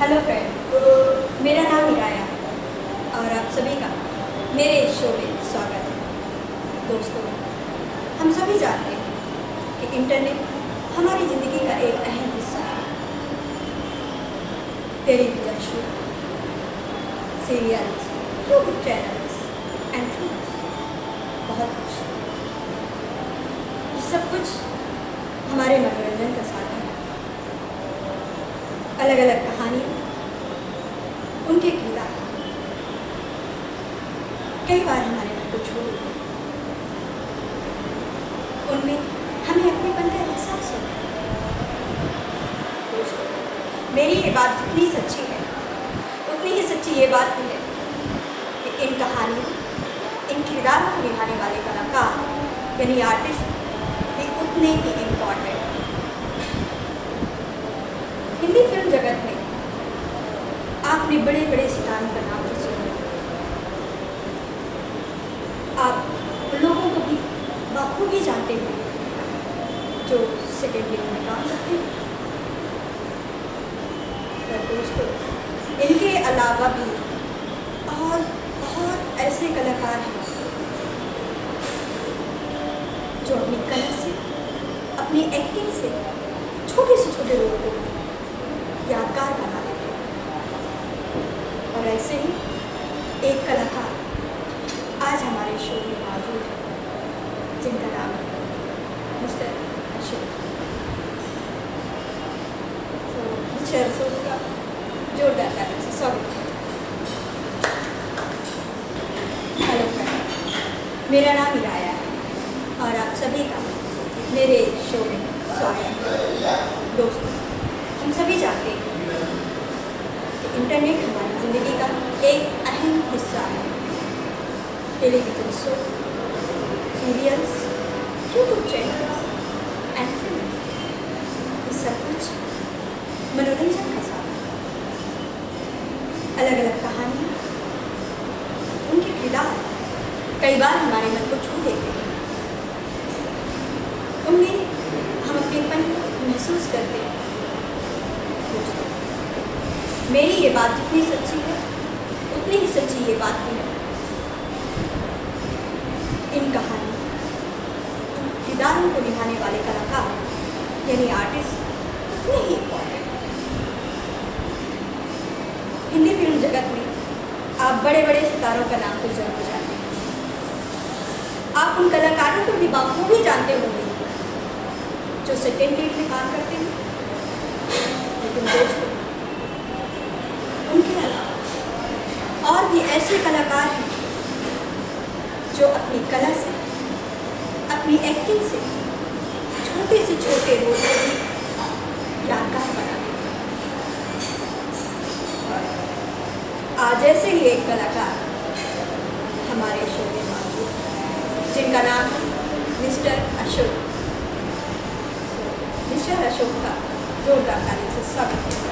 Hello friend मेरा नाम इराया और आप सभी का मेरे इस शो में स्वागत है। दोस्तों, हम सभी जानते हैं कि इंटरनेट हमारी ज़िंदगी का एक अहम हिस्सा है। Television show serials YouTube channels and film बहुत कुछ। ये सब कुछ हमारे मनोरंजन का साधन है। अलग अलग कहानियाँ उनके किरदार कई बार हमारे मन को छोड़। उनमें हमें अपनेपन का एहसास होता मेरी ये बात जितनी सच्ची है, उतनी ही सच्ची ये बात भी है कि इन कहानियों, इन किरदारों को निभाने वाले कलाकार, यानी आर्टिस्ट भी उतने ही इंपॉर्टेंट हिंदी फ़िल्म जगत में आपने बड़े बड़े सितारों का नाम तो सुना आप लोगों को भी बखूबी जानते होंगे जो सेकेंड लीग में काम करते हैं। पर दोस्तों, इनके अलावा भी और बहुत ऐसे कलाकार हैं जो अपनी कला से, अपनी एक्टिंग से छोटे से छोटे लोगों को यादगार बना देते हैं। और ऐसे ही एक कलाकार आज हमारे शो में मौजूद है। जिनका नाम है मिस्टर अशोक। तो का जोरदार से स्वागत हेलो फ्रेंड मेरा नाम इराया है और आप सभी का मेरे शो में स्वागत दोस्तों, हम सभी जानते हैं कि इंटरनेट हमारी ज़िंदगी का एक अहम हिस्सा है। Television show, serials, YouTube channels and film ये सब कुछ मनोरंजन का साधन अलग अलग कहानियाँ, उनके किरदार कई बार हमारे मन को छू देते हैं। उनमें हम अपनेपन महसूस करते हैं। मेरी ये बात जितनी सच्ची है उतनी ही सच्ची ये बात भी है इन कहानी किरदारों को निभाने वाले कलाकार, यानी आर्टिस्ट उतने ही। इंपॉर्टेंट हिंदी फ़िल्म जगत में आप बड़े बड़े सितारों का नाम तो ज़रूर जानते हैं। आप उन कलाकारों को भी बाखूबी जानते होंगे, जो सेकेंड लीड में काम करते हैं। लेकिन उनके अलावा और भी ऐसे कलाकार हैं, जो अपनी कला से अपनी एक्टिंग से छोटे से छोटे रोल को भी यादगार बना देते आज ऐसे ही एक कलाकार हमारे शो में मौजूद जिनका नाम मिस्टर अशोक। मिस्टर अशोक का जोरदार ताली से स्वागत